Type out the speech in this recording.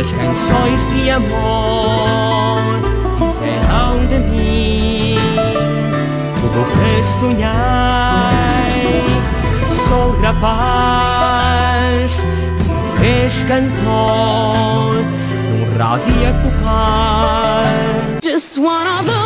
As das canções de amor fizeram de mim tudo que sonhei. Sou rapaz que se fez cantor num rádio a tocar. Just one of